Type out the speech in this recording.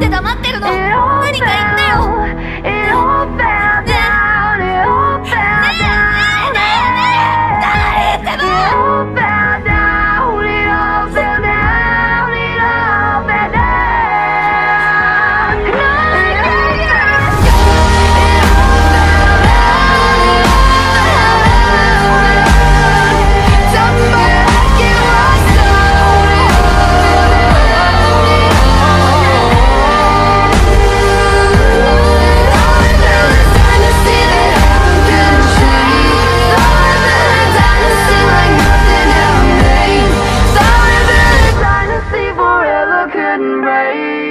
で黙ってるの。And break.